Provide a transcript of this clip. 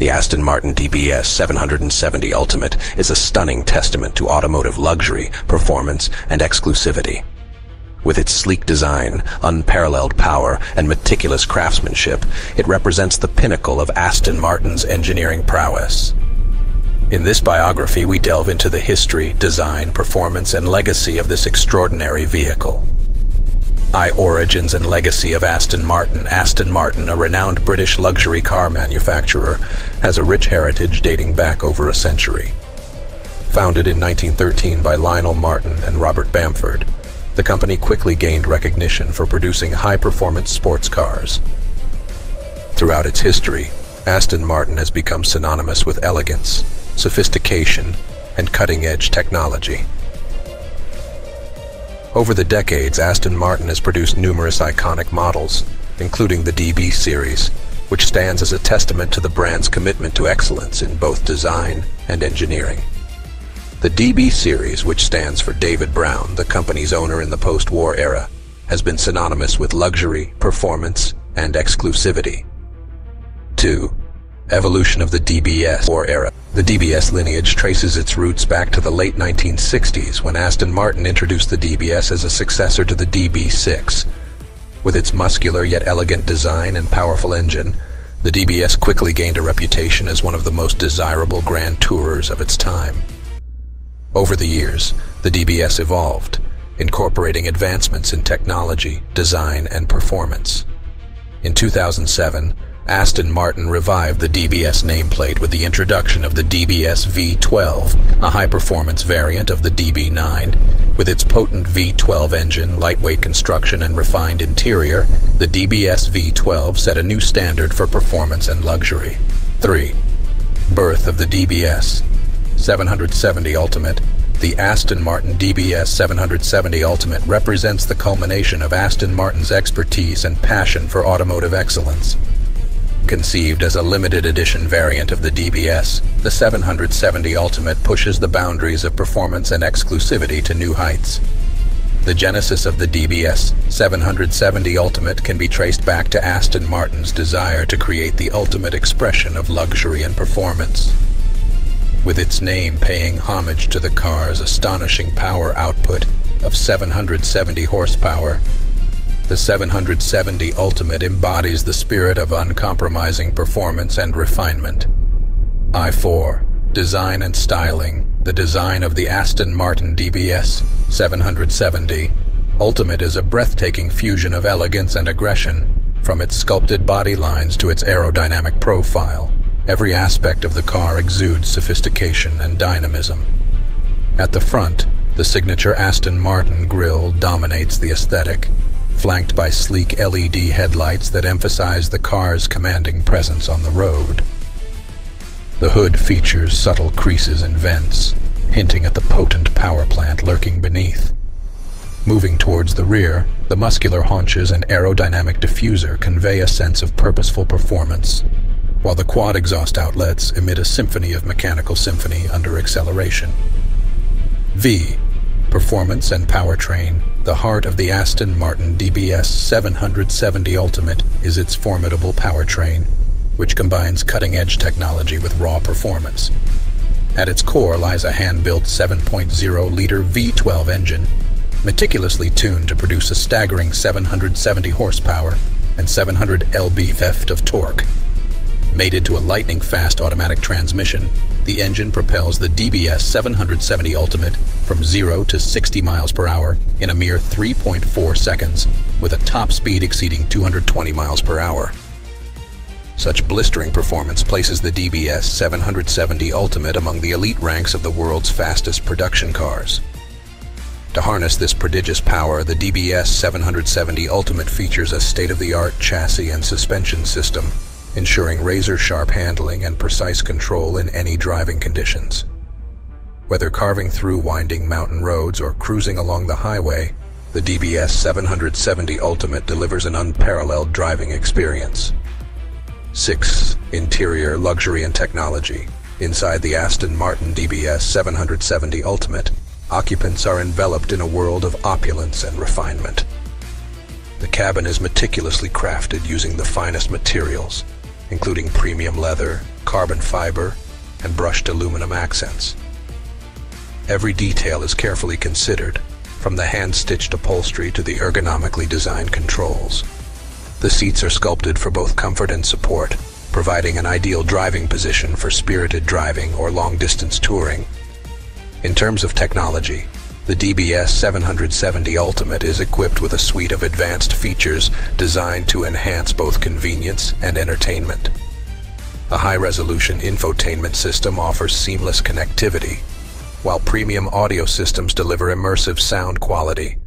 The Aston Martin DBS 770 Ultimate is a stunning testament to automotive luxury, performance, and exclusivity. With its sleek design, unparalleled power, and meticulous craftsmanship, it represents the pinnacle of Aston Martin's engineering prowess. In this biography, we delve into the history, design, performance, and legacy of this extraordinary vehicle. I origins and legacy of Aston Martin. Aston Martin, a renowned British luxury car manufacturer, has a rich heritage dating back over a century. Founded in 1913 by Lionel Martin and Robert Bamford, the company quickly gained recognition for producing high-performance sports cars. Throughout its history, Aston Martin has become synonymous with elegance, sophistication, and cutting-edge technology. Over the decades, Aston Martin has produced numerous iconic models, including the DB series, which stands as a testament to the brand's commitment to excellence in both design and engineering. The DB series, which stands for David Brown, the company's owner in the post-war era, has been synonymous with luxury, performance, and exclusivity. 2. Evolution of the DBS war era. The DBS lineage traces its roots back to the late 1960s when Aston Martin introduced the DBS as a successor to the DB6. With its muscular yet elegant design and powerful engine, the DBS quickly gained a reputation as one of the most desirable grand tourers of its time. Over the years, the DBS evolved, incorporating advancements in technology, design, and performance. In 2007, Aston Martin revived the DBS nameplate with the introduction of the DBS V12, a high-performance variant of the DB9. With its potent V12 engine, lightweight construction, and refined interior, the DBS V12 set a new standard for performance and luxury. 3. Birth of the DBS 770 Ultimate the Aston Martin DBS 770 Ultimate represents the culmination of Aston Martin's expertise and passion for automotive excellence. Conceived as a limited edition variant of the DBS, the 770 Ultimate pushes the boundaries of performance and exclusivity to new heights. The genesis of the DBS 770 Ultimate can be traced back to Aston Martin's desire to create the ultimate expression of luxury and performance. With its name paying homage to the car's astonishing power output of 770 horsepower, the 770 Ultimate embodies the spirit of uncompromising performance and refinement. I4. Design and Styling The design of the Aston Martin DBS 770 Ultimate is a breathtaking fusion of elegance and aggression, from its sculpted body lines to its aerodynamic profile. Every aspect of the car exudes sophistication and dynamism. At the front, the signature Aston Martin grille dominates the aesthetic, flanked by sleek LED headlights that emphasize the car's commanding presence on the road. The hood features subtle creases and vents, hinting at the potent power plant lurking beneath. Moving towards the rear, the muscular haunches and aerodynamic diffuser convey a sense of purposeful performance, while the quad exhaust outlets emit a symphony of mechanical symphony under acceleration. V. Performance and powertrain the heart of the Aston Martin DBS 770 Ultimate is its formidable powertrain, which combines cutting-edge technology with raw performance. At its core lies a hand-built 7.0-liter V12 engine, meticulously tuned to produce a staggering 770 horsepower and 700 lb-ft of torque. Mated to a lightning-fast automatic transmission, the engine propels the DBS 770 Ultimate from 0 to 60 miles per hour in a mere 3.4 seconds, with a top speed exceeding 220 miles per hour. Such blistering performance places the DBS 770 Ultimate among the elite ranks of the world's fastest production cars. To harness this prodigious power, the DBS 770 Ultimate features a state-of-the-art chassis and suspension system ensuring razor-sharp handling and precise control in any driving conditions. Whether carving through winding mountain roads or cruising along the highway, the DBS 770 Ultimate delivers an unparalleled driving experience. 6. Interior Luxury and Technology Inside the Aston Martin DBS 770 Ultimate, occupants are enveloped in a world of opulence and refinement. The cabin is meticulously crafted using the finest materials, including premium leather, carbon fiber, and brushed aluminum accents. Every detail is carefully considered, from the hand-stitched upholstery to the ergonomically designed controls. The seats are sculpted for both comfort and support, providing an ideal driving position for spirited driving or long-distance touring. In terms of technology, the DBS 770 Ultimate is equipped with a suite of advanced features designed to enhance both convenience and entertainment. A high-resolution infotainment system offers seamless connectivity, while premium audio systems deliver immersive sound quality.